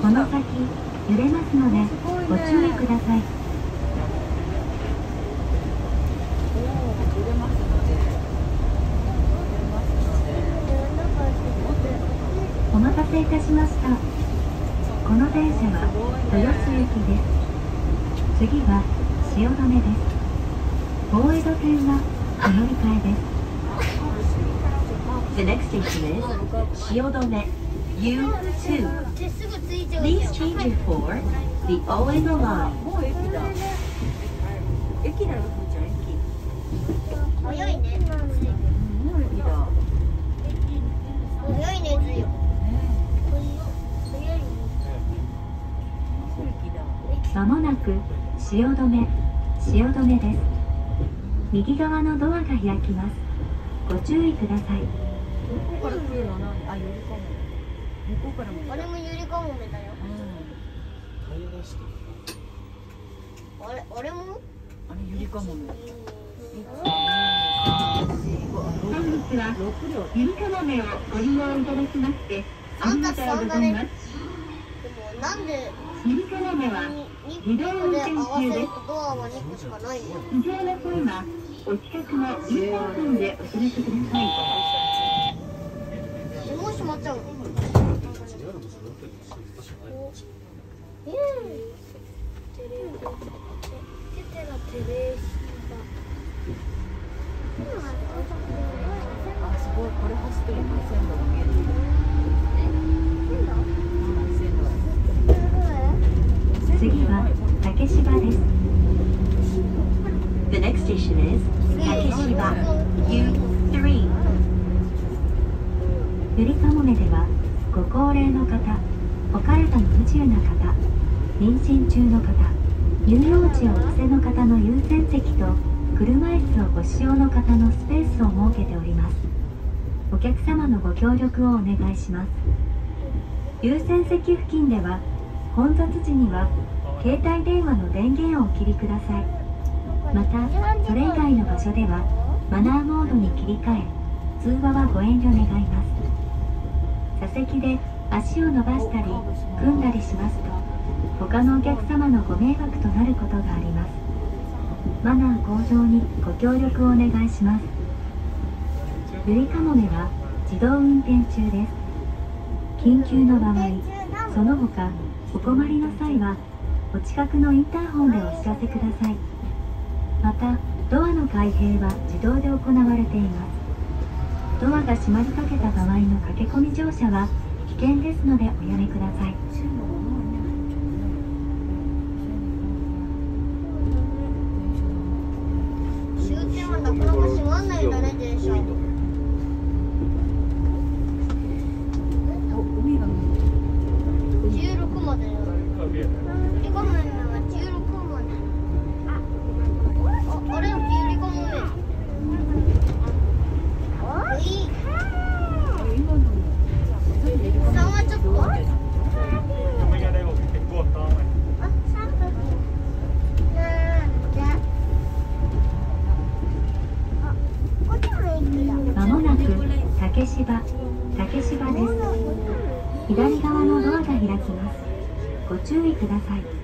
この先揺れますのでご注意ください。お待たせいたしました。この電車は豊洲行きです。次は汐留です。大江戸線はお乗り換えです。The next station is 汐留。U2 Please change it for the Oedo line まもなく汐留。汐留です。右側のドアが開きます。ご注意ください。向こうから来るのは何あゆりかも？向こうからも来たあれもゆりかもめだよあれあれもあれゆりかもめ本日はゆりかもめをご利用いただきましてありがとうございますでもなん。でゆりかもめは2個で合わせるとドアは2個しかないの異常な際はお近くのインターホンでお知らせくださいもう閉まっちゃう次は竹芝です The next station is Takeshiba U3 ゆりかもめではご高齢の方お体の不自由な方妊娠中の方乳幼児をお連れの方の優先席と車椅子をご使用の方のスペースを設けております。お客様のご協力をお願いします。優先席付近では混雑時には携帯電話の電源をお切りください。またそれ以外の場所ではマナーモードに切り替え通話はご遠慮願います。席で足を伸ばしたり組んだりしますと他のお客様のご迷惑となることがあります。マナー向上にご協力をお願いします。ゆりかもめは自動運転中です。緊急の場合その他お困りの際はお近くのインターホンでお知らせください。またドアの開閉は自動で行われています。ドアが閉まりかけた場合の駆け込み乗車は危険ですのでおやめください線路がない。終点はなかなか閉まんないんだね電車お海が見える16までよゆりかもめは16までああれよゆりかもめいい今の3はちょっとあ、3分なんじゃあ、こっちも駅だまもなく竹芝竹芝です。左側のドアが開きます。ご注意ください。